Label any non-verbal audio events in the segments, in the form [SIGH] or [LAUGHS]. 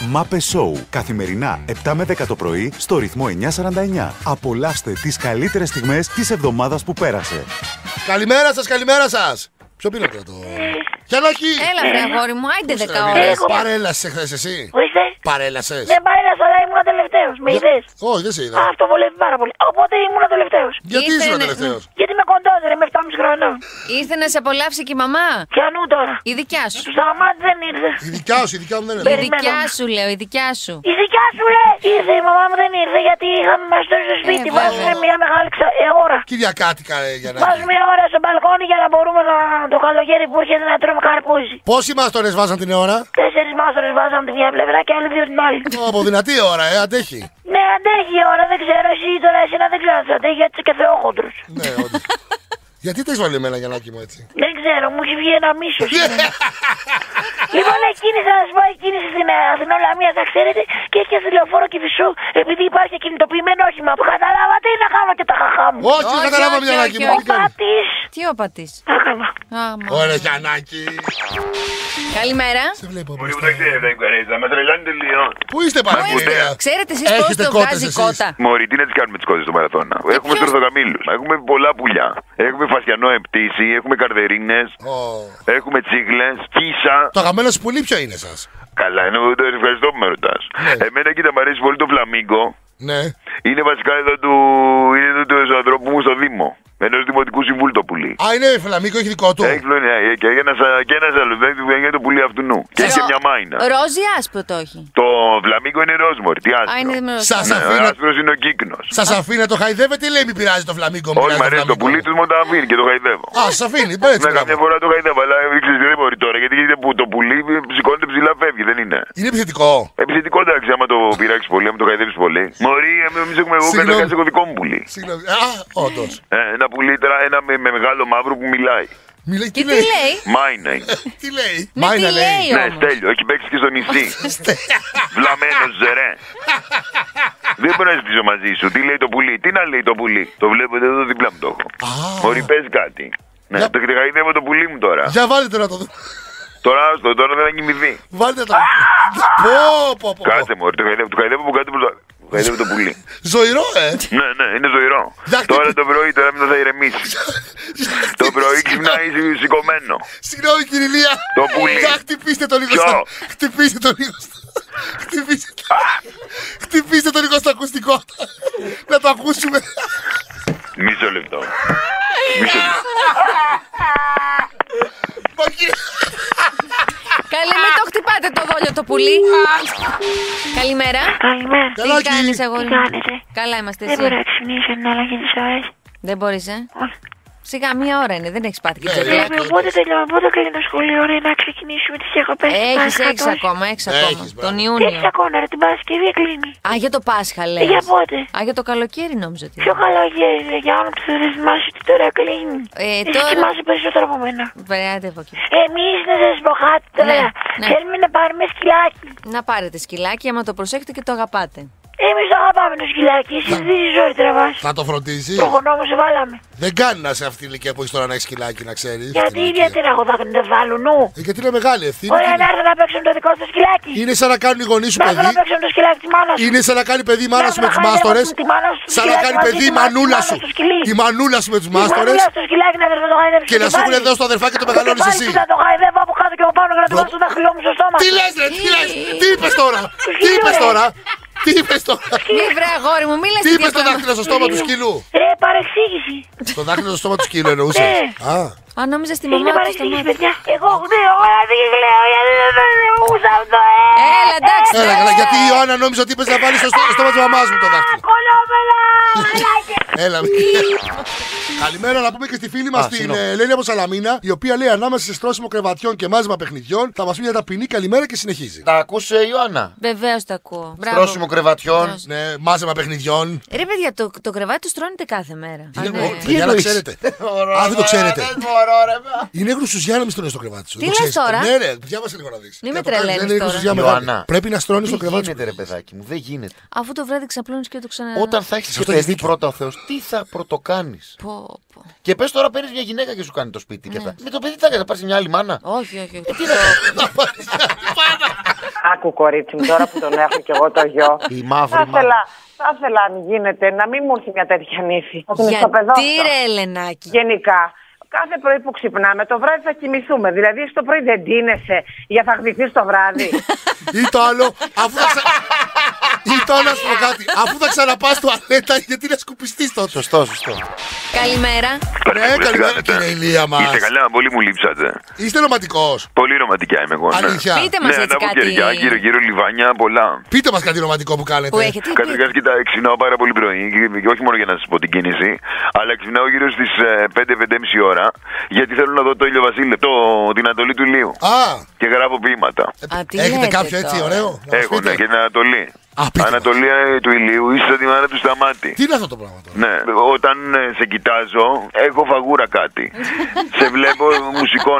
Μάπε Σόου. Καθημερινά 7 με 10 το πρωί στο ρυθμό 949. Απολαύστε τις καλύτερες στιγμές της εβδομάδας που πέρασε. Καλημέρα σας, καλημέρα σας. Ποιο πήρατε το. Γιαννάκη! Έλα, βρε αγόρι μου, άιντε Πού σε 10 ρε, ώρες. ρε, Παρέλασες χθε εσύ; Ορίστε. Παρέλασες. Δεν παρέλασα, αλλά ήμουν τελευταίος. Με είδες; Όχι, δεν σε είδα. Αυτό βολεύει πάρα πολύ. Οπότε ήμουν τελευταίος. Γιατί Ήρθε, ήσουν ναι. τελευταίος; Γιατί με κοντόζερε με 7,5 χρονών. Ήρθε να σε απολαύσει και η μαμά; Πιανού τώρα. Η δικιά σου. Του σταμάτη δεν ήρθε. Η δικιά σου, η δικιά μου δεν Η είναι. Περιμένω. δικιά σου, λέω, η δικιά σου. Η δικιά σου λέει. Ήρθε, η μαμά μου δεν ήρθε γιατί είχαμε μας στο σπίτι. Ε, Βάζουμε βέβαια. μια μεγάλη ξα... ε, ώρα. Κυριακάτικα, ε, Γιαννάκη. Βάζουμε μια ώρα στο μπαλκόνι για να μπορούμε να... το καλοκαίρι που έρχεται να τρώμε καρπούζι. Πόσοι μάστορες βάζαν την ώρα; Τέσσερις μάστορες βάζαμε τη μια πλευρά και άλλοι δύο την άλλη. Ω, Από δυνατή ώρα, ε, αντέχει. Ναι, αντέχει η ώρα, δεν ξέρω εσύ τώρα, εσένα δεν ξέρω αν θα αντέχει γιατί είσαι και θεόχοντρος. Ναι, όντως. Γιατί τα έχεις βάλει εμένα, Γιαννάκη μου έτσι; Δεν ξέρω, μου έχει βγει ένα μίσος. [LAUGHS] λοιπόν, εκείνη θα σα πω, εκείνη στην ε, Αθηνολαμία θα ξέρετε και έχει και στη λεωφόρο και φυσού. Επειδή υπάρχει και κινητοποιημένο όχημα που καταλάβατε ή να κάνω και τα χαχά μου. Όχι, δεν Όχι, καταλάβαμε, όχι, Γιαννάκη όχι, μου. Ο τι κάνεις; πάτη. Τι ο πατής; Άκανα. Ωραία, Γιαννάκη. Καλημέρα. Σε βλέπω Μπορεί που μπροστά. τα ξέρετε, δεν κουαρέζα. Με τρελάνε τελείω. Πού είστε παρακολουθία. Ξέρετε εσείς πώς Έχετε το κότες βγάζει εσείς; κότα; Μωρή, τι να τις κάνουμε τις κότες στο μαραθώνα. Έχουμε ποιος- στροφογαμίλου. Έχουμε πολλά πουλιά. Έχουμε φασιανό εμπτήση. Έχουμε καρδερίνες. Ω. Έχουμε τσίγλες. Κίσα. Το αγαπημένο σου πουλί ποιο είναι σας; Καλά, είναι το ευχαριστώ που με ρωτάς. Ναι. Εμένα κοίτα, μου αρέσει πολύ το φλαμίγκο. Ναι. Είναι βασικά εδώ του, είναι εδώ του ανθρώπου μου στο Δήμο. Ενός δημοτικού συμβούλου το πουλί. Α, είναι φλαμίκο, έχει δικό του. Έχει ναι, και ένα και ένας άλλος, δεν είναι το πουλί αυτού νου. Και έχει και Ρο- μια μάινα. Ρόζι άσπρο το έχει. Το φλαμίγκο είναι ρόσμορ, τι Α, άσπρο. είναι με Σας ροζ. Ναι, ο αφήνω- άσπρος είναι ο κύκνος. Σας αφήνει να το χαϊδεύετε ή λέει μη πειράζει το φλαμίκο μου. Όχι, πειράζει μ' αρέσει το φλαμίκο πουλί μου. τους μόνο τα αφήνει και το χαϊδεύω. Α, σας αφήνει, έτσι. Ναι, μπράβο. καμιά φορά το χαϊδεύω, αλλά ξέρεις, δεν μπορεί τώρα γιατί γίνεται που το πουλί σηκώνεται ψηλά, φεύγει, δεν είναι. Είναι επιθετικό. Επιθετικό εντάξει, άμα το πειράξεις πολύ, άμα το χαϊδεύει πολύ. Μωρή, εμείς έχουμε εγώ Συγγνώμη. καταρχάς έχω δικό μου πουλί. Συγγνώμη. Α, όντως. Ε, ένα πουλί τώρα, ένα με, με μεγάλο μαύρο που μιλάει. Μιλάει, Και τι λέει; Μάινα είναι. [LAUGHS] Τι λέει; Ναι, τι λέει ναι, όμως. στέλιο, έχει παίξει και στο νησί. [LAUGHS] Βλαμμένο ζερέ. Δεν μπορώ να ζητήσω μαζί σου. Τι λέει το πουλί, τι να λέει το πουλί; Το βλέπετε εδώ δίπλα μου το έχω. Α. Μωρή, πες κάτι. Ναι, Για- το χαϊδεύω το πουλί μου τώρα. Για βάλτε το να το δω. Τώρα άστο, τώρα δεν θα κοιμηθεί. Βάλτε το. Πω, πω, πω. Κάτσε μωρή, το χαϊδεύω, το χαϊδεύω από κάτω προς το... Χαϊδεύω το πουλί. [LAUGHS] Ζωηρό, ε. ναι, ναι, είναι ζωηρό. Για χτυπη- τώρα το πρωί, τώρα μετά θα ηρεμήσεις. το πρωί ξυπνάει σι- σηκωμένο. Συγγνώμη, κύριε Λία. Το πουλί. Για χτυπήστε το λίγο Ποιο; στα... Χτυπήστε το λίγο στα... Χτυπήστε το... Χτυπήστε το λίγο στο ακουστικό. να το ακούσουμε. Μισό λεπτό. Μισό λεπτό. Μα, κύριε- Καλή, μην το χτυπάτε το δόλιο το πουλί. Καλημέρα. Καλημέρα. Τι Καλάκι. κάνεις, Τι αγόρι μου; κάνετε; Καλά είμαστε Δεν μπορώ εσύ. να ξυπνήσω την άλλα και τις ώρες. Δεν μπορείς, ε; Όχι. Σιγά, μία ώρα είναι, δεν έχεις πάθει και Ναι, τζετλάκ. Λέμε, πότε τελειώνω, πότε κλείνει το σχολείο, ρε, να ξεκινήσουμε τις διακοπές. του Έχεις, Πάσχα έχεις τώρα. ακόμα, έχεις ακόμα. Έχεις, μπράβο. Τον Τι Ιούνιο. έχεις ακόμα, ρε, την Παρασκευή κλείνει. Α, για το Πάσχα Ε, λέει. Για πότε; Α, για το καλοκαίρι νόμιζα ότι. Πιο καλοκαίρι, ρε, για όλο που δεν θυμάσαι ότι τώρα κλείνει. Ε, Εσύ τώρα- κοιμάσαι περισσότερο από μένα. Περάτε από εκεί. Εμείς να σας πω κάτι τώρα. Ναι, ναι. Θέλουμε να πάρουμε σκυλάκι. Να πάρετε σκυλάκι, άμα το προσέχετε και το αγαπάτε. Εμείς το αγαπάμε το σκυλάκι. Εσείς τι ζωή τραβάς. Θα το φροντίζεις. Το γονό σε βάλαμε. Δεν κάνει να σε αυτή η ηλικία που έχεις τώρα να έχεις σκυλάκι, να ξέρεις. Γιατί γιατί να έχω δάκρυ να βάλω νου. Ε, γιατί είναι μεγάλη ευθύνη. Ωραία, και να είναι- έρθω να παίξω το δικό σου σκυλάκι. Είναι σαν να κάνουν οι γονείς σου Να έρθω παιδί. να παίξω το σκυλάκι της μάνας σου. Είναι σαν να κάνει παιδί η μάνα Να σου με έρθω τους να μάστορες. χαϊδεύω τη μάνα σου, το Σαν να σκυλάκι κάνει μαζί, παιδί η τη μάνας μανούλα σου σου. στο σκυλί. Η μανούλα σου με τους Η μάστορες. μανούλα στο σκυλάκι να έρθω να το χαϊδεύω. Και να σου έχουν εδώ στο αδερφάκι και το μεγαλώνει εσύ. Θα το χαϊδεύω από κάτω και από πάνω και να το βάλω στο δάχτυλό μου στο στόμα. Τι λες, ρε, τι λες, τι είπες τώρα, τι είπες τώρα, τι είπες τώρα, Μη βρε αγόρι μου, μίλα τι είπες στο δάχτυλο στο στόμα του σκύλου. Ρε, παρεξήγηση. Το δάχτυλο στο στόμα του σκύλου εννοούσες; Ναι. Α, Α, νόμιζα στη Είναι μαμά του στο παρεξήγηση, μάτι. παιδιά. Εγώ γνέω, αλλά δεν κλαίω γιατί δεν με ούσα αυτό. ε. Έλα, εντάξει. έλα, καλά, γιατί η Ιωάννα νόμιζε ότι είπε να βάλει στο στό- στόμα τη μαμά μου το δάχτυλο. Κολόμελα, μαλάκια. Έλα, μη. Καλημέρα να πούμε και στη φίλη μα Α, την συγγνώμη. ε, Ελένη από Σαλαμίνα, η οποία λέει ανάμεσα σε στρώσιμο κρεβατιών και μάζεμα παιχνιδιών θα μα πει μια ταπεινή καλημέρα και συνεχίζει. Τα ακούσε η Ιωάννα. Βεβαίω το ακούω. Μπράβο. Στρώσιμο κρεβατιών. Βεβαίως. Ναι, μάζεμα παιχνιδιών. Ρε παιδιά, το, το κρεβάτι του στρώνεται κάθε μέρα. Α, Είναι- ναι. Ω, παιδιά, να ξέρετε. Α, δεν το ξέρετε. Δεν μπορώ, ρε. μα. Είναι γρουσουζιά να μην στρώνεις στο κρεβάτι σου. Τι Το λες ξέρεις. τώρα; Ναι, ρε, διάβασε λίγο να δεις. Μη με τρελαίνεις Είναι τώρα. γρουσουζιά Ιωάννα. μεγάλη. Πρέπει να στρώνεις Τι στο κρεβάτι σου. γίνεται, ρε παιδάκι μου, δεν γίνεται. Αφού το βράδυ ξαπλώνεις και το ξανα. Όταν θα έχεις και αυτό έχεις παιδί δίκιο. πρώτα ο Θεός, τι θα πρωτοκάνεις; Πω, πω. Και πες τώρα παίρνεις μια γυναίκα και σου κάνει το σπίτι Ναι. και αυτά. Με το παιδί θα κάνεις, θα πάρεις μια άλλη μάνα; Όχι, όχι. όχι. Τι θα. [LAUGHS] Α, άκου κορίτσι μου τώρα που τον έχω και εγώ το γιο. Η μαύρη θα μάνα. ήθελα, θα ήθελα αν γίνεται να μην μου έρθει μια τέτοια νύφη. Θα την ισοπεδώσω. Γιατί ρε Ελενάκη; Γενικά, κάθε πρωί που ξυπνάμε, το βράδυ θα κοιμηθούμε. Δηλαδή, εσύ το πρωί δεν ντύνεσαι για θα χτυθεί το βράδυ. Ή το άλλο, αφού θα ξα... Ή το άλλο, να σου πω κάτι. Αφού θα ξαναπάς τουαλέτα, γιατί να σκουπιστείς τότε. Σωστό, σωστό. Καλημέρα. Ναι, καλημέρα, κύριε Ηλία μας. Είστε καλά, πολύ μου λείψατε. Είστε ρομαντικός. Πολύ ρομαντικά είμαι εγώ. ναι. Αλήθεια. Πείτε μας ναι, έτσι ανάβω κάτι κεριά, γύρω γύρω λιβάνια, πολλά. Πείτε μας κάτι ρομαντικό που κάνετε. που έχετε. Καταρχά, κοιτά, ξυπνάω πάρα πολύ πρωί και- και όχι μόνο για να σας πω την κίνηση, αλλά ξυπνάω γύρω στις 5-5.30 ώρα γιατί θέλω να δω το ήλιο Βασίλειο, το, την Ανατολή του ηλίου. Α, Και γράφω ποίηματα. Α, τι έχετε λέτε κάποιο έτσι τώρα. ωραίο; να μας Έχω, πείτε. ναι, και την Ανατολή. Α, πείτε μας. Ανατολή ε, του ηλίου, είσαι τη μάνα του σταμάτη. Τι είναι αυτό το πράγμα τώρα; Ναι, όταν ε, σε κοιτάζω, έχω φαγούρα κάτι. [LAUGHS] σε βλέπω μουσικό.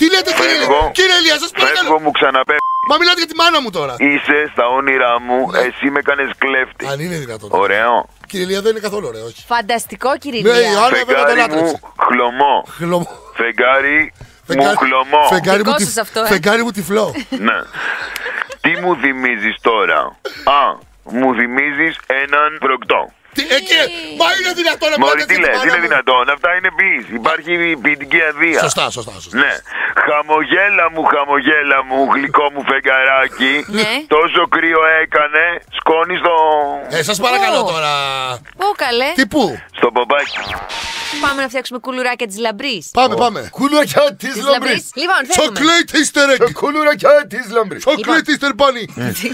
Τι λέτε κύριε Φεύγω. Ηλία; Κύριε Ηλία, σας Φεύγω, παρακαλώ. μου ξαναπέφτει. Μα μιλάτε για τη μάνα μου τώρα. Είσαι στα όνειρά μου, Ναι. εσύ με κάνεις κλέφτη. Αν είναι δυνατόν. Ωραίο. Κύριε Ηλία δεν είναι καθόλου ωραίο, όχι. Φανταστικό κύριε Ναι, Ηλία. η Άννα βέβαια τον Φεγγάρι άτρεψε. μου, χλωμό. Χλωμό. Φεγγάρι μου, Φεγγάρι- χλωμό. Φεγγάρι μου, Δικό τυφ- σας αυτό, ε. φεγγάρι μου τυφλό. Ναι. Τι μου θυμίζεις τώρα. Α, μου θυμίζεις έναν προκτό. Τι, ε, κύριε, μα είναι δυνατόν να Μωρή, μιλάτε τι για τη λες, μάνα είναι μου. δυνατόν. Αυτά είναι ποιήση. Υπάρχει ποιητική αδεία. Σωστά, σωστά, σωστά. Ναι. Χαμογέλα μου, χαμογέλα μου, γλυκό μου φεγγαράκι. Ναι. Τόσο κρύο έκανε, σκόνη στο, Ε, σας παρακαλώ Ω. τώρα. Πού καλέ. Τι πού; στο ποπάκι. Πάμε να φτιάξουμε κουλουράκια τη λαμπρή. Πάμε, πάμε. Κουλουρακιά τη Τη λαμπρή. λαμπρή. Λοιπόν, θέλουμε. Chocolate Easter egg. Κουλουρακιά τη λαμπρή. Chocolate Easter bunny.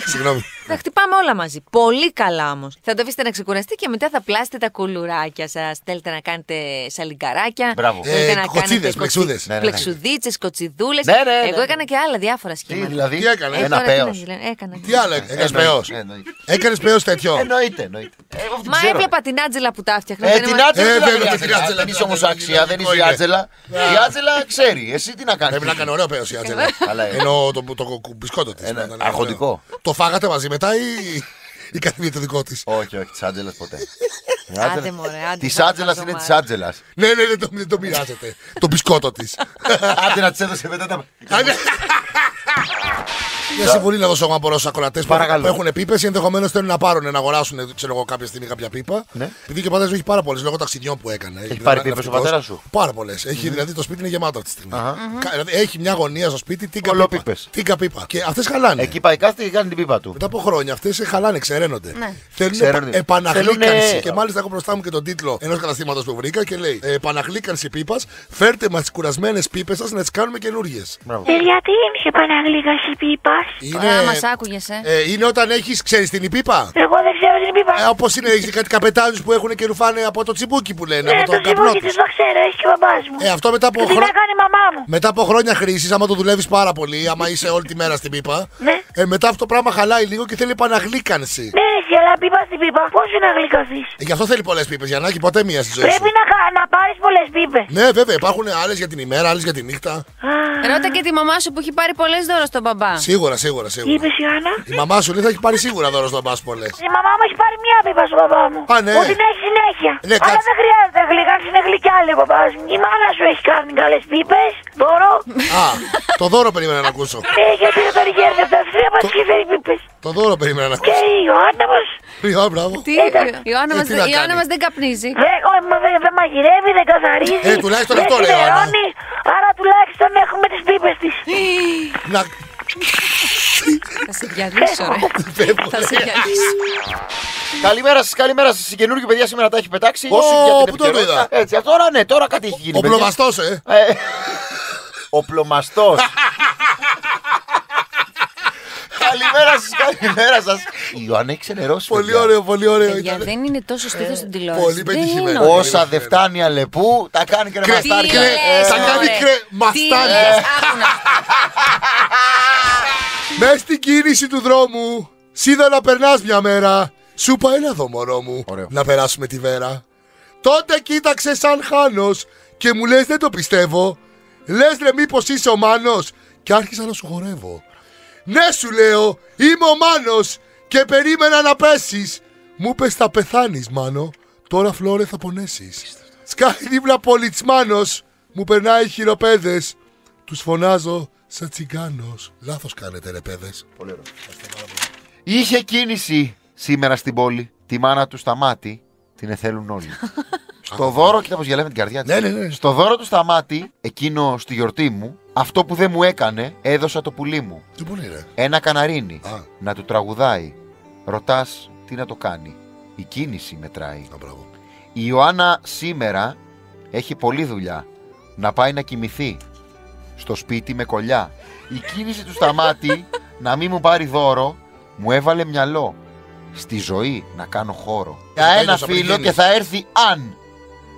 Συγγνώμη. Θα χτυπάμε όλα μαζί. Πολύ καλά όμως. Θα το αφήσετε να ξεκουραστεί και μετά θα πλάσετε τα κουλουράκια σας. Θέλετε να κάνετε σαλιγκαράκια. Μπράβο. Θέλετε Ε, να κοτσίδες, κάνετε πλεξούδες. Ναι, ναι, ναι. Πλεξουδίτσες, κοτσιδούλες. Ναι, ναι, ναι, Εγώ ναι. έκανα και άλλα διάφορα Τι σχήματα. δηλαδή; Τι έκανε; Ε, Ένα τώρα τι να πέος. ζηλεύω. Έκανα. Τι άλλο έκανες πέος; Εννοείται. Έκανες πέος τέτοιο; Εννοείται, εννοείται. Ε, εγώ την Μα ξέρω. έβλεπα την Άτζελα που τα έφτιαχνε. Ε, δεν την ήμουν- Άτζελα Ε, δεν βέβαια, χρειάζεται. την Άτζελα, Δεν την είσαι όμως Άτζελα, άξια, δεν λογικό είσαι η είναι. Άτζελα. Η Άτζελα ξέρει. Εσύ τι να κάνεις; Πρέπει να κάνει ωραίο πέος η Άτζελα. Καλά, ε. Εννοώ το, το, το μπισκότο της. Ένα να ήταν ωραίο. αρχοντικό. Το φάγατε μαζί μετά ή, ή καθημερινή το δικό της. Όχι, όχι, της Άτζελα ποτέ. Άντε, μωρέ, άντε, Της θα Άτζελα το είναι μάθω. τη Άτζελα. Ναι, ναι, ναι, το, δεν το μοιράζεται. το μπισκότο της. Άντε να της έδωσε μετά τα. Α, ναι. Μια συμβουλή να δώσω εγώ από στου ακροατές που, Παρακαλώ. που έχουν πίπες ή ενδεχομένως θέλουν να πάρουν, να αγοράσουν ξέρω εγώ, κάποια στιγμή κάποια πίπα. Ναι. Επειδή και ο πατέρας έχει πάρα πολλές λόγω ταξιδιών που έκανε. Έχει πάρει είναι πίπες ο ναυτικός. πατέρας σου; Πάρα πολλές. Έχει δηλαδή το σπίτι είναι γεμάτο αυτή τη στιγμή. Κα- Δηλαδή έχει μια γωνία στο σπίτι, τίγκα πίπα. Κολόπίπες. Τίγκα πίπα. Και αυτές χαλάνε. Εκεί πάει κάθε και κάνει την πίπα του. Μετά από χρόνια αυτές χαλάνε, ξεραίνονται. Θέλουν Ξεραίνονται. επαναγλύκανση. Θέλουνε- Και μάλιστα έχω μπροστά μου και τον τίτλο ενός καταστήματος που βρήκα και λέει «Ε, Επαναγλύκανση πίπας, φέρτε μας τις κουρασμένες πίπες σας να τις κάνουμε καινούριε. Ε, γιατί είναι σε επαναγλύκανση πίπα. Ωραία, μας άκουγες, ε. ε, είναι όταν έχεις, ξέρεις την πίπα. Εγώ δεν ξέρω την πίπα. Ε, Όπως είναι, έχει κάτι καπετάνιους που έχουν και ρουφάνε από το τσιμπούκι που λένε, Ε, από το τον καπνό τσιμπούκι τους. της το ξέρω, έχει και ο μπαμπάς μου. Ε, αυτό μετά από, Και την χρο... έκανε η μαμά μου. μετά από χρόνια χρήσης, άμα το δουλεύεις πάρα πολύ, άμα είσαι όλη τη μέρα στην πίπα, Ναι. ε, μετά αυτό το πράγμα χαλάει λίγο και θέλει επαναγλύκανση. Ναι, εσύ, αλλά πίπα στην πίπα. Πώς είναι να γλυκωθείς; Ε, γι' αυτό θέλει πολλές πίπες, για να έχει ποτέ μία στη ζωή σου. Πρέπει να, χα- να πάρεις πολλές πίπες. Ναι, βέβαια, υπάρχουν άλλες για την ημέρα, άλλες για τη νύχτα. Ρώτα και τη μαμά σου που έχει πάρει πολλές δώρο στον μπαμπά. Σίγουρα, σίγουρα, Τι σίγουρα. είπες η Άννα. Η μαμά σου λέει θα έχει πάρει σίγουρα δώρο στον μπα πολλέ. Η μαμά μου έχει πάρει μια πίπα στον μπαμπά μου. Α, ναι. Που την έχει συνέχεια. Ναι, Αλλά κάτσε. δεν χρειάζεται να γλυκάνει, είναι γλυκιά, λέει ο μπαμπάς μου. Η μάνα σου έχει κάνει καλές πίπες. Δώρο. Α, το δώρο περίμενα να ακούσω. Ε, γιατί δεν τον γέρνει αυτά. Θέλει να και φέρει πίπες. Το δώρο περίμενα να Και ακούσω. η Ιωάννα μας. Α, μπράβο. Τι, η Ιωάννα Ε, μας τι δεν- να η Ιωάννα κάνει; μας δεν καπνίζει. Δεν δεν δεν μαγειρεύει, δεν καθαρίζει. Ε, τουλάχιστον δεν αυτό λέει η Ιωάννας. ξενερώνει, Άρα τουλάχιστον έχουμε τις πίπες της. Να Θα σε διαλύσω, ρε. φεύγω. Θα σε διαλύσω. Καλημέρα σας, καλημέρα σας. Η καινούργια παιδιά σήμερα τα έχει πετάξει. Ω, Όσοι για την πού το είδα. επικαιρότητα. Έτσι, αυτό, τώρα ναι, τώρα κάτι έχει γίνει. Ο παιδιά. πλωμαστός, ε. Ε, Ο πλωμαστό. καλημέρα σας, καλημέρα σας. Η Ιωάννα έχει ξενερώσει. Πολύ παιδιά. ωραίο, πολύ ωραίο. Παιδιά, ήταν. δεν είναι τόσο στήθο στην τηλεόραση. πολύ Δεν πετυχημένο. είναι ωραίο. Όσα δεν φτάνει αλεπού, τα κάνει και Κρε- ρεμαστάρια. κρε- λες, θα κάνει μωρέ. κρε- Τι μαστάρια. Λες, άκου να- Μες στην κίνηση του δρόμου, σίδα να περνάς μια μέρα. Σου είπα έλα εδώ μωρό μου, Ωραίο. να περάσουμε τη βέρα. Τότε κοίταξε σαν χάνος και μου λες δεν το πιστεύω. Λες ρε μήπως είσαι ο Μάνος και άρχισα να σου χορεύω. Ναι σου λέω, είμαι ο Μάνος και περίμενα να πέσεις. Μου πες θα πεθάνεις Μάνο, τώρα φλόρε θα πονέσεις. Σκάει δίπλα πολιτσμάνος, μου περνάει χειροπέδες. Τους φωνάζω, σαν τσιγκάνος. Λάθος κάνετε ρε παιδες. Πολύ ωραίο. Είχε κίνηση σήμερα στην πόλη. Τη μάνα του σταμάτη την εθέλουν όλοι. [LAUGHS] Στο δώρο, κοίτα πως γελάει με την καρδιά της. Ναι, ναι, ναι. Στο δώρο του σταμάτη, εκείνο στη γιορτή μου, αυτό που δεν μου έκανε, έδωσα το πουλί μου. Τι πολύ ρε; Ένα καναρίνι. Α. Να του τραγουδάει. Ρωτάς τι να το κάνει. Η κίνηση μετράει. Α, μπράβο. Η Ιωάννα σήμερα έχει πολλή δουλειά. Να πάει να κοιμηθεί. Στο σπίτι με κολλιά. Η κίνηση του σταμάτη να μην μου πάρει δώρο μου έβαλε μυαλό. Στη ζωή να κάνω χώρο. Για κάνει ένα το σαν φίλο πριγέννης. και θα έρθει αν.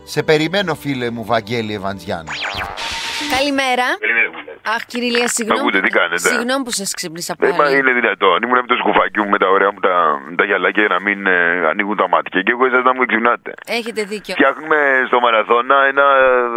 Σε περιμένω φίλε μου Βαγγέλη Ευαντζιάν. Καλημέρα. Καλημέρα μου. Αχ, κύριε Ηλία, συγγνώμη. ακούτε, τι κάνετε; Συγγνώμη που σας ξύπνησα Δεν μα πάλι. είναι δυνατόν. Ήμουν με το σκουφάκι μου με τα ωραία μου τα, τα γυαλάκια για να μην ε, ανοίγουν τα μάτια. Και εγώ εσάς να μου ξυπνάτε. Έχετε δίκιο. Φτιάχνουμε στο μαραθώνα ένα,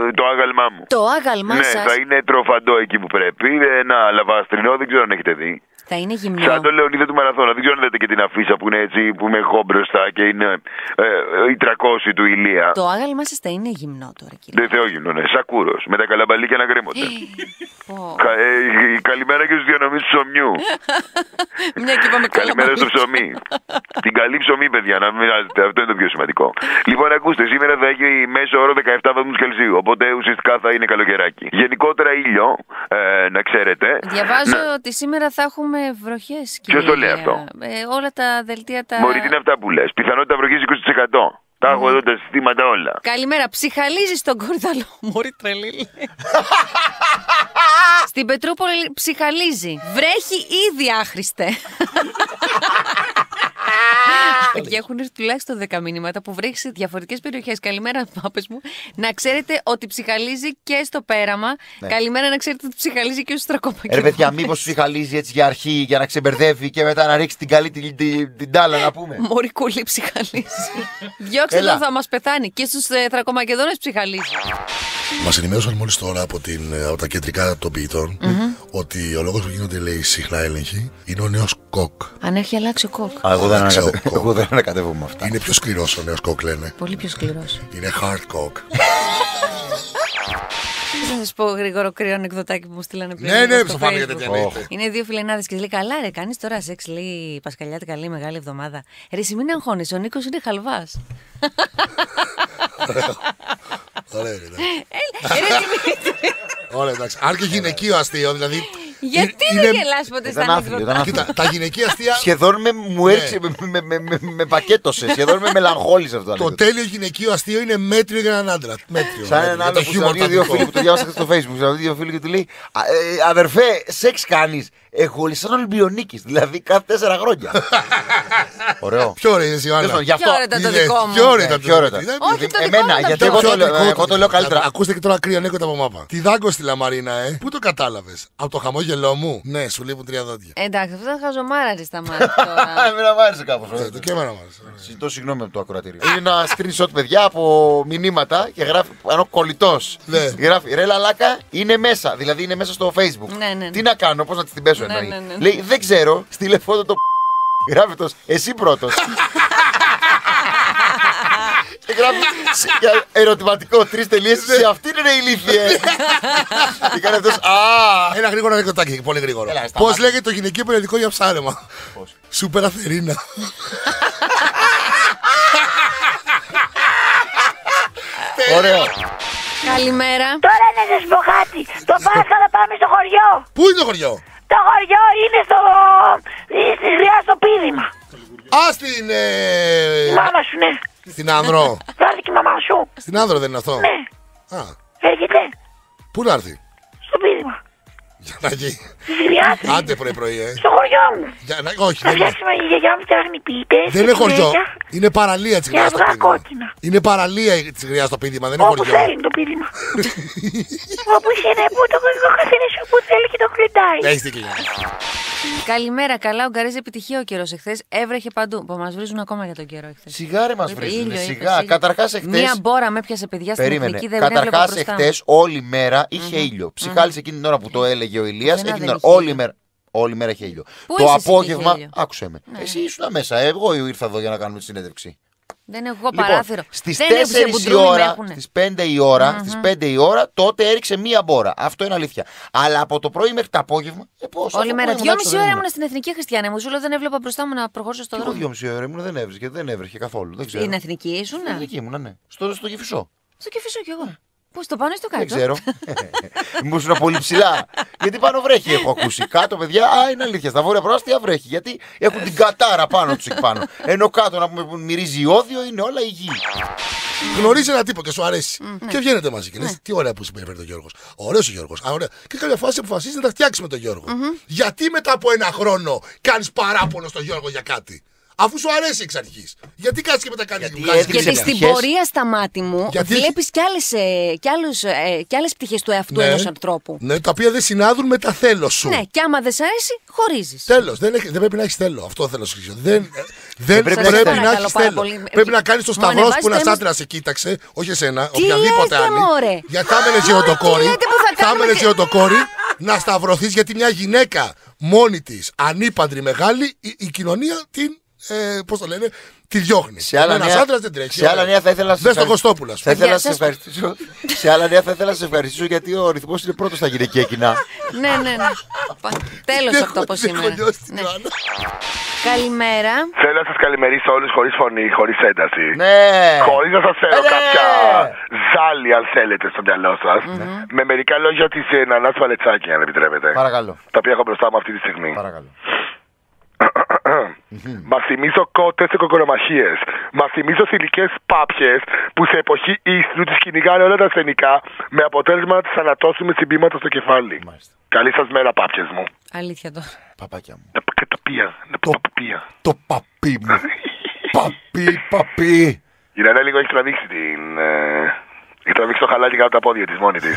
ε, το άγαλμά μου. Το άγαλμά ναι, σας; θα είναι τροφαντό εκεί που πρέπει. Ένα λαβαστρινό, δεν ξέρω αν έχετε δει. Θα είναι γυμνό. Σαν το Λεωνίδα του Μαραθώνα. Δεν ξέρω αν είδατε και την αφίσα που είναι έτσι, που είμαι εγώ μπροστά και είναι ε, ε, η 300 του Ηλία. Το άγαλμά σας θα είναι γυμνό τώρα, κύριε. Δεν θεόγυμνο, ναι. Σακούρο. Με τα καλαμπαλίκια να γκρέμονται. Πω. Κα- ε, ε, καλημέρα και στους διανομής του ψωμιού. [LAUGHS] Μια και είπαμε καλά. Καλημέρα στο ψωμί. Την καλή ψωμί, παιδιά, να μην αυτό είναι το πιο σημαντικό. Λοιπόν, ακούστε, σήμερα θα έχει μέσο όρο 17 βαθμούς Κελσίου. Οπότε ουσιαστικά θα είναι καλοκαιράκι. Γενικότερα ήλιο, ε, να ξέρετε. Διαβάζω Να- ότι σήμερα θα έχουμε βροχές. Ποιος το λέει αυτό; όλα τα δελτία τα. Μπορεί τι είναι αυτά που λες; Πιθανότητα βροχής 20%. Τα έχω εδώ τα συστήματα όλα. Καλημέρα. Ψυχαλίζεις τον κορδαλό. [LAUGHS] Μωρή τρελή. λέει. [LAUGHS] Στην Πετρούπολη ψυχαλίζει. Βρέχει ήδη άχρηστε. [LAUGHS] Και έχουν έρθει τουλάχιστον 10 μηνύματα που βρέχει σε διαφορετικές περιοχές. Καλημέρα, [LAUGHS] πάπες μου. Να ξέρετε ότι ψυχαλίζει και στο πέραμα. Καλημέρα να ξέρετε ότι ψυχαλίζει και στο τρακόπακι. Ρε παιδιά, μήπως ψυχαλίζει έτσι για αρχή, για να ξεμπερδεύει και μετά να ρίξει την καλή την, την, την τάλα να πούμε. [LAUGHS] Μωρή κουλή ψυχαλίζει. [LAUGHS] Διώξτε Έλα. τον, θα μας πεθάνει. Και στους ε, Θρακομακεδόνε ψυχαλίζει. Μας ενημέρωσαν μόλις τώρα από, την, ε, από τα κεντρικά των ποιητων ότι ο λόγος που γίνονται λέει, συχνά έλεγχοι είναι ο νέος κοκ. Αν έχει αλλάξει ο κοκ. Α, εγώ δεν, Ξέρω. ανακατε... εγώ δεν ανακατεύομαι με αυτά. Είναι πιο σκληρός ο νέος κοκ, λένε. Πολύ πιο σκληρός. Είναι hard cock. Θα σας πω γρήγορο κρύο ανεκδοτάκι που μου στείλανε πριν. ναι, λίγο ναι, στο στο φάνε Facebook. γιατί τι εννοείται. Είναι δύο φιλενάδες και λέει: Καλά, ρε, κάνεις τώρα σεξ. Λέει Πασκαλιάτη, καλή μεγάλη εβδομάδα. Ρε, εσύ μην αγχώνει, ο Νίκος είναι χαλβάς. Ωραία, ρε, εντάξει. Ρε, Δημήτρη, Ωραία, εντάξει. Αν και γυναικείο αστείο, δηλαδή. Γιατί είναι- δεν γελάς ποτέ στα Ήταν άθλιο, ήταν ανεκδοτάκια. άθλιο. Κοίτα, τα γυναικεία αστεία. Σχεδόν με, μου έριξε, με, με, με, με, με πακέτωσε, σχεδόν με μελαγχόλησε αυτό. το Το ανέκδοτο. τέλειο γυναικείο αστείο είναι μέτριο για έναν άντρα. Μέτριο. Σαν μέτριο. ένα Για άλλο το που χιούμορ συναντεί δύο τακτικό. φίλοι που το διάβασα στο facebook. Συναντεί δύο φίλοι και του λέει «Α, ε, Αδερφέ, σεξ κάνεις. Εγώ λέει σαν Ολυμπιονίκης, δηλαδή κάθε τέσσερα χρόνια. [LAUGHS] Ωραίο. Ποιο ρε, εσύ, Τέλος πάντων, Ιωάννα. γι' αυτό. Ποιο ρε ήταν το Είδες, δικό μου. ποιο ρε Ναι, ήταν ποιο ρε το ήταν. δικό μου. Όχι, το δικό Εμένα, μου, γιατί το εγώ Πιο το, λέω- δικό εγώ του. το λέω καλύτερα. Ακούστε και τώρα κρύα ανέκδοτα από μάπα. Τι δάγκωσε τη λαμαρίνα, ε. Πού το κατάλαβες; Από το χαμόγελό μου; Ναι, σου λείπουν τρία δόντια. Εντάξει, αυτό ήταν χαζομάρα ρε στα μάτια [LAUGHS] τώρα. Εμένα μου άρεσε κάπως. Ε, Το και εμένα μου άρεσε. Ζητώ συγγνώμη από το ακροατήριο. Είναι ένα screenshot, παιδιά, από μηνύματα και γράφει πάνω κολλητός. Ναι. Γράφει ρε λαλάκα, είναι μέσα. Δηλαδή είναι μέσα στο facebook. Ναι, ναι, ναι. Τι να κάνω, πώς να τη την πέσω Ναι, εννοεί. ναι, ναι. Λέει δεν ξέρω, στείλε φώτο το [LAUGHS] Γράφει το εσύ πρώτος. [LAUGHS] και γράφει σε- για ερωτηματικό τρεις τελείες. Σε αυτήν είναι ηλίθιε. και κάνει αυτός. Α! Ένα γρήγορο ανεκδοτάκι, πολύ γρήγορο. Έλα, Πώς σταμάτα. λέγεται το γυναικείο περιοδικό για ψάρεμα. Σούπερ Αθερίνα. [LAUGHS] Ωραίο. Καλημέρα. Τώρα να σας πω κάτι. Το Πάσχα θα πάμε στο χωριό. Πού είναι το χωριό; Το χωριό είναι στο. στη γριά στο πίδημα. Α, στην. Η Ε... μάμα σου, ναι. Στην Άνδρο. Θα έρθει και η μαμά σου. Στην Άνδρο δεν είναι αυτό; Ναι. Α, Έρχεται πού να έρθει; στο πίδημα. Για να γίνει. Στη γριά. Άντε πρωί-πρωί, ε. Στο χωριό μου. Για να... Όχι, Θα δεν είναι. φτιάξουμε η γιαγιά μου φτιάχνει πίπες. Δεν είναι χωριό. Είναι παραλία της Για γριάς στο αυγά πίδημα. κόκκινα. Είναι παραλία της γριάς στο πίδημα, δεν είναι Όπου χωριό. θέλει το πίδημα. [LAUGHS] Όπου είναι που το καθένας που θέλει και το κλειδάει. Έχει δίκιο. Καλημέρα, καλά. Ουγγαρέζε επιτυχία ο καιρός εχθές. Έβρεχε παντού. Που μας βρίζουν ακόμα για τον καιρό εχθές. Σιγάρε μας βρίζουν. Σιγά. Καταρχάς εχθέ. Μία μπόρα με έπιασε παιδιά στην Περίμενε. εθνική, δεν δεν έβλεπα Καταρχάς, μπροστά μου. εχθές όλη μέρα είχε ήλιο. Ψυχάλισε εκείνη την ώρα που το έλεγε ο Ηλίας. Εμένα Εκείνη την δεν ώρα. είχε Όλη ήλιο. μέρα. Όλη μέρα είχε ήλιο. Πού το είσαι εσύ που είχε απόγευμα. ήλιο; Άκουσε με. Ναι. Εσύ ήσουν μέσα. Εγώ ήρθα εδώ για να κάνουμε τη συνέντευξη. Δεν έχω παράθυρο. Στις Δεν 4 έχουν η μπουντρούμι, ώρα, έχουνε. στις 5 η ώρα, στις 5 η ώρα, τότε έριξε μία μπόρα. Αυτό είναι αλήθεια. Αλλά από το πρωί μέχρι το απόγευμα, ε, πώς, Όλη αφού μέρα. ήμουν Δυόμιση έξω, δεν ώρα ήμουν. ήμουν στην Εθνική Χριστιανή. Μου σου λέω δεν έβλεπα μπροστά μου να προχωρήσω στον Και εγώ δρόμο. δυόμιση ώρα ήμουν, δεν έβρισκε, δεν έβρισκε καθόλου. Δεν ξέρω. Στην Εθνική ήσουν. Στην Εθνική ήμουν, ναι. Στο, στο Γεφισό. Στο κεφισό κι εγώ. Πώς το πάνω ή στο κάτω; Δεν ξέρω. [LAUGHS] Μου ήσουν πολύ ψηλά. Γιατί πάνω βρέχει, έχω ακούσει. Κάτω, παιδιά, α, είναι αλήθεια. Στα βόρεια προάστια βρέχει. Γιατί έχουν την κατάρα πάνω τους εκεί πάνω. Ενώ κάτω να πούμε που μυρίζει ιόδιο είναι όλα υγιή. Γνωρίζει ένα τύπο και σου αρέσει. Και βγαίνετε μαζί και λες: Τι ωραία που συμπεριφέρει ο Γιώργος. Ωραίος ο Γιώργος. Και κάποια φάση αποφασίζει να τα φτιάξει με τον γιωργο Γιατί μετά από ένα χρόνο κάνεις παράπονο στον Γιώργο για κάτι; Αφού σου αρέσει εξ αρχής. Γιατί κάνει και μετά κάνεις Γιατί κάνεις έδειξε Γιατί κριτικά. στην πτυχές. πορεία στα μάτι μου Γιατί- βλέπεις κι άλλες, ε, κι άλλους, ε, κι άλλες πτυχές του εαυτού Ναι. ενός ανθρώπου. Ναι, τα οποία δεν συνάδουν με τα θέλω σου. Ναι, και άμα δεν σ' αρέσει, χωρίζεις. Τέλος. Δεν, έχει- δεν πρέπει να έχεις θέλω. Αυτό θέλω να σου εξηγήσω. Δεν, ε, δεν πρέπει πρέπει, να έχεις να παρακαλώ έχεις πάρα θέλω. πολύ. Πρέπει να κάνεις το Μου σταυρός ανεβάζει που το ένας αίμα- άντρας σε κοίταξε, όχι εσένα, Τι οποιαδήποτε λέτε, άλλη. μωρέ; Γιατί θα έμενε Α, γεωτοκόρη. τι λέτε που θα Θα κάνουμε έμενε και- γεωτοκόρη να σταυρωθείς γιατί μια γυναίκα μόνη της, ανήπαντρη μεγάλη, η, η κοινωνία την. Ε, Πώς το λένε, τη διώχνει. Σε άλλα, Ένας νέα, άντρας δεν τρέχει. σε άλλα νέα θα ήθελα να σας Δες τον ευχαριστήσω. Κωστόπουλο. ας Θα πούμε. ήθελα να Παιδιά, σας ευχαριστήσω. σε άλλα νέα θα ήθελα να σα ευχαριστήσω γιατί ο ρυθμός είναι πρώτος στα γυναικεία κοινά. ναι, ναι, ναι. Πα- Τέλος Έχω- αυτό από έχω σήμερα. λιώσει την Ναι. Ιωάννα. Καλημέρα. Θέλω να σας καλημερίσω όλους χωρίς φωνή, χωρίς ένταση. ναι. Χωρίς να σας φέρω Ε, ναι. κάποια ζάλη, αν θέλετε, στο μυαλό σας. Με μερικά λόγια τη ε, Νανά Βαλετσάκη, αν επιτρέπετε. Παρακαλώ. Τα οποία έχω μπροστά μου αυτή τη στιγμή. Παρακαλώ. Μα θυμίζω κότες σε κοκορομαχίες. Μα θυμίζω θηλυκές πάπιες που σε εποχή ίστρου τις κυνηγάνε όλα τα ασθενικά με αποτέλεσμα να τις ανατώσουμε συμπήματα στο κεφάλι. Μάλιστα. Καλή σας μέρα, πάπιες μου. Αλήθεια τώρα. Παπάκια μου. Να πω και το πία. Να πω παπία. Το παπί μου. [LAUGHS] παπί, παπί. Η Ρένα λίγο έχεις τραβήξει την. Ε, έχεις τραβήξει το χαλάκι κάτω από τα πόδια της μόνη της.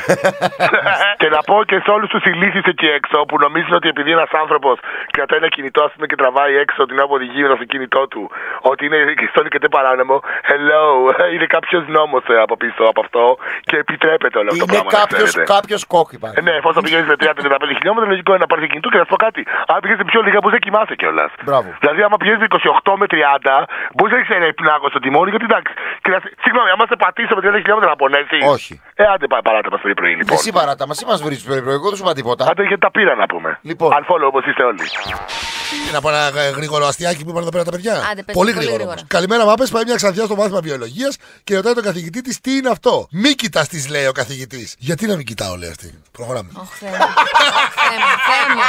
[LAUGHS] και να πω και σε όλους τους ηλίθιους εκεί έξω που νομίζουν ότι επειδή ένας άνθρωπος κρατάει ένα κινητό ας πούμε, και τραβάει έξω την ώρα που οδηγεί με το κινητό του, ότι είναι ιστόνι και τε παράνομο. Hello, [LAUGHS] είναι κάποιος νόμος από πίσω από αυτό και επιτρέπεται όλο αυτό το Είναι πράγμα. να κάποιος, ξέρετε. κάποιος κόκκι Ε, ναι, εφόσον πηγαίνεις με 30-35 χιλιόμετρα, λογικό είναι να πάρεις κινητό και να σου πω κάτι. Αν πηγαίνεις πιο λίγα, μπορείς να κοιμάσαι κιόλας. Μπράβο. Δηλαδή, άμα πηγαίνεις με 28 με 30, μπορείς να έχεις ένα υπνάκο στο τιμόνι, γιατί εντάξει. Και να... Συγγνώμη, άμα σε πατήσω με 30 χιλιόμετρα να πονέσεις. Όχι. Ε, άντε πάει παράτα μας πρωί πρωί, λοιπόν. Εσύ παράτα μας, εσύ μας βρεις πρωί πρωί, εγώ δεν σου είπα τίποτα. Άντε γιατί τα πήρα να πούμε. Λοιπόν. Unfollow όπως είστε όλοι. Να πω ένα ε, γρήγορο αστιάκι που είπαν εδώ πέρα τα παιδιά. Άντε, πες το, πολύ πολύ γρήγορο. γρήγορα. όμως. Καλημέρα, Μάπες. Πάει μια ξανθιά στο μάθημα βιολογίας και ρωτάει τον καθηγητή της τι είναι αυτό. Μη κοιτάς, τη λέει ο καθηγητής. Γιατί να μην κοιτάω, λέει αυτή. Προχωράμε. Ωχ, Θεέ μου.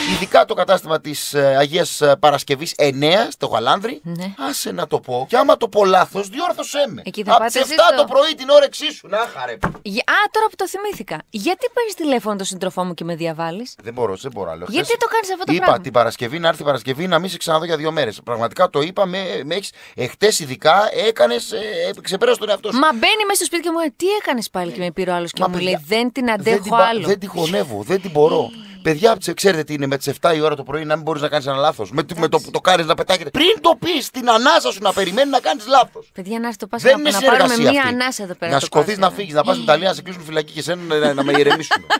Ωχ, Θεέ μου, Θεέ μου. Ειδικά το κατάστημα της ε, Αγίας Παρασκευής 9 στο Γαλάνδρη. Ναι. Άσε να το πω. Και άμα το πω λάθος, διόρθωσέ με. Εκεί θα Από πάτε τις 7 εσείς το- το πρωί την ώρα εξίσου. Να χαρέ. Γε- Α, τώρα που το θυμήθηκα. Γιατί παίρνεις τηλέφωνο τον σύντροφό μου και με διαβάλλει. Δεν μπορώ, δεν μπορώ άλλο. Γιατί Χθες το κάνεις αυτό το είπα πράγμα; την Παρασκευή να έρθει η Παρασκευή να μην σε ξαναδώ για δύο μέρες. Πραγματικά το είπα, με, με έχεις, εχθές ειδικά έκανες, ε, ξεπέρασες τον εαυτό σου. Μα μπαίνει μέσα στο σπίτι και μου λέει Τι έκανες πάλι και με πήρε ο άλλος και Μα, μου παιδιά, λέει Δεν την δεν αντέχω την, πα- άλλο. δεν την χωνεύω, δεν την μπορώ. Παιδιά, τσε- ξέρετε τι είναι με τις 7 η ώρα το πρωί να μην μπορείς να κάνεις ένα λάθος. Με, με το που το κάνεις να πετάγεται. Πριν το πεις την ανάσα σου να περιμένει να κάνεις λάθος. Παιδιά, να έρθει το Πάσχα Δεν να, είναι να πάρουμε συνεργασία μία αυτή. ανάσα εδώ πέρα. Να το σκοθεί Πάσχα. να φύγεις, να πας στην Ιταλία να σε κλείσουν φυλακή και σένα να, να με [LAUGHS] ηρεμήσουν. [LAUGHS]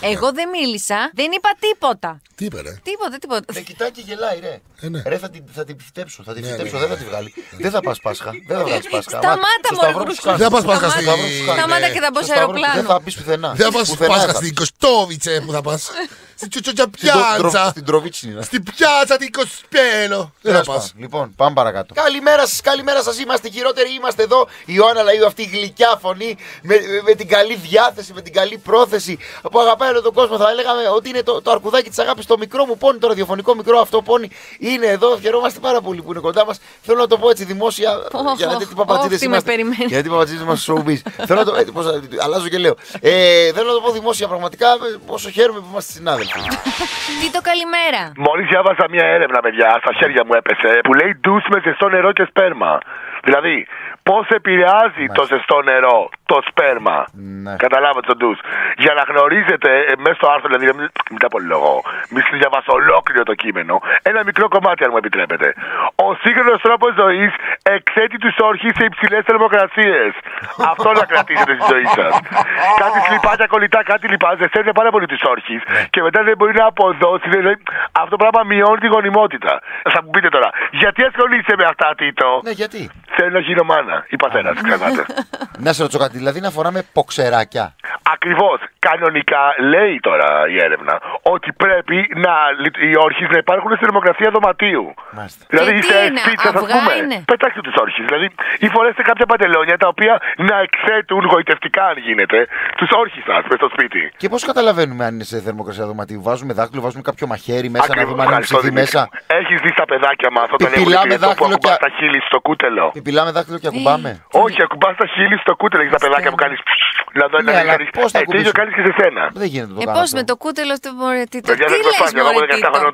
Εγώ δεν μίλησα, δεν είπα τίποτα. Τι είπε, ρε; Τίποτα, τίποτα. Με κοιτάει και γελάει, ρε. Ε, ναι. Ρε θα την, θα την φυτέψω, θα την Ναι, φυτέψω, ναι. δεν θα τη βγάλει. δεν θα πας Πάσχα. Δεν θα βγάλει Πάσχα. Σταμάτα, Στο μωρέ, σταυρό που γρουσκό. σου κάνεις. Δεν θα πας Πάσχα Σταμάτα. στη- Σταμάτα ναι. και θα μπω Στο σε σταυρό που Δεν αεροπλάνο. θα πεις πουθενά. Δεν θα πας Πουθενά Πάσχα θα στην πας. Κωστόβιτσε που θα πας. Στην τσουτσοτια Στην τρο- τρο- πιάτσα. Στην Τροβίτσινη. Στην πιάτσα την Κοσπέλο. Δεν θα Τέλος πάντων. πα. Λοιπόν, πάμε παρακάτω. Καλημέρα σας, καλημέρα σας. Είμαστε χειρότεροι. Είμαστε εδώ. Η Ιωάννα Λαΐου, αυτή η γλυκιά φωνή, με, με, με την καλή διάθεση, με την καλή πρόθεση που αγαπάει όλο τον κόσμο. Θα έλεγαμε ότι είναι το, το αρκουδάκι της αγάπης, το μικρό μου πόνι, το ραδιοφωνικό μικρό αυτό πόνι. Είναι εδώ. Χαιρόμαστε πάρα πολύ που είναι κοντά μας. Θέλω να το πω έτσι δημόσια. Οχ, για να δείτε τι οχ, παπατζίδε τι με είμαστε. περιμένει. Γιατί οι παπατζίδε είμαστε showbiz. Θέλω να το. Ε, πώς, αλλάζω και λέω. Ε, θέλω να το πω δημόσια πραγματικά ε, πόσο χαίρομαι που είμαστε συνάδελφοι. Τι το καλημέρα. Μόλις διάβασα μια έρευνα, παιδιά, στα χέρια μου έπεσε, που λέει ντους με ζεστό νερό και σπέρμα. Δηλαδή, πώς επηρεάζει το ζεστό νερό το σπέρμα; Ναι. Καταλάβατε το ντους. Για να γνωρίζετε, ε, μέσα στο άρθρο, δηλαδή, μην μην τα πολύ λόγο, μη σας διαβάσω ολόκληρο το κείμενο, ένα μικρό κομμάτι, αν μου επιτρέπετε. Ο σύγχρονος τρόπος ζωής εξέτει τους όρχες σε υψηλές θερμοκρασίες. Αυτό να κρατήσετε στη ζωή σας. κάτι σλιπάκια κολλητά, κάτι λοιπά, ζεσταίνετε πάρα πολύ τους όρχες και μετά όταν δεν μπορεί να αποδώσει. Δηλαδή, αυτό το πράγμα μειώνει τη γονιμότητα. Θα μου πείτε τώρα, γιατί ασχολείσαι με αυτά, Τίτο; Ναι, γιατί; Θέλω να γίνω μάνα ή πατέρα, ξέρετε. Να σε ρωτήσω κάτι, δηλαδή να φοράμε ποξεράκια. Ακριβώς. Κανονικά λέει τώρα η έρευνα ότι πρέπει να, οι όρχε να υπάρχουν στη θερμοκρασία δωματίου. Μάλιστα. Δηλαδή Και τι είστε είναι, σπίτι σας, α αυγά πούμε. είναι; Πετάξτε τους όρχε. Δηλαδή, ή φορέστε κάποια παντελόνια τα οποία να εκθέτουν γοητευτικά, αν γίνεται, τους όρχε σας μες στο σπίτι. Και πώς καταλαβαίνουμε αν είναι σε θερμοκρασία δωματίου; Βάζουμε δάχτυλο, βάζουμε κάποιο μαχαίρι μέσα να Ακριβώς, δούμε αν είναι ευχαριστώ, ψυχή Δημήτρη. μέσα. Έχεις δει τα παιδάκια μας όταν έχουν Πιπιλάμε κλειστό που δάχτυλο ακουμπά και- τα χείλη στο κούτελο; Επιπιλάμε δάχτυλο και ακουμπάμε. Όχι, ακουμπάς τα χείλη στο κούτελο. Έχεις τα παιδάκια που κάνεις. Να δω Ναι, να αλλά κάνει. πώς θα Ε, τι ίδιο ακουμπήσουμε; κάνεις και σε σένα. Δεν γίνεται να το Ε, κάνω. πώς αυτό. με το κούτελο αυτό μπορεί τι το. Παιδιά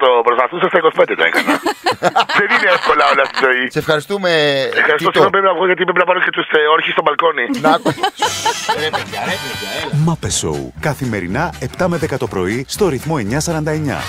Τι δεν λες, προσπάθεια. Εγώ από μωρέ, 17 Τίτο; χρόνια το προσπαθούσα, στα 25 το έκανα. [LAUGHS] δεν είναι εύκολα όλα στη ζωή. Σε ευχαριστούμε. Ευχαριστώ, Τίτο. συγγνώμη, πρέπει να βγω γιατί πρέπει να πάρω και τους όρχε στο μπαλκόνι. Να ακού- [LAUGHS] Ρε παιδιά, ρε παιδιά, έλα. Μάπε Σόου. Καθημερινά 7 με 10 το πρωί στο ρυθμό 949.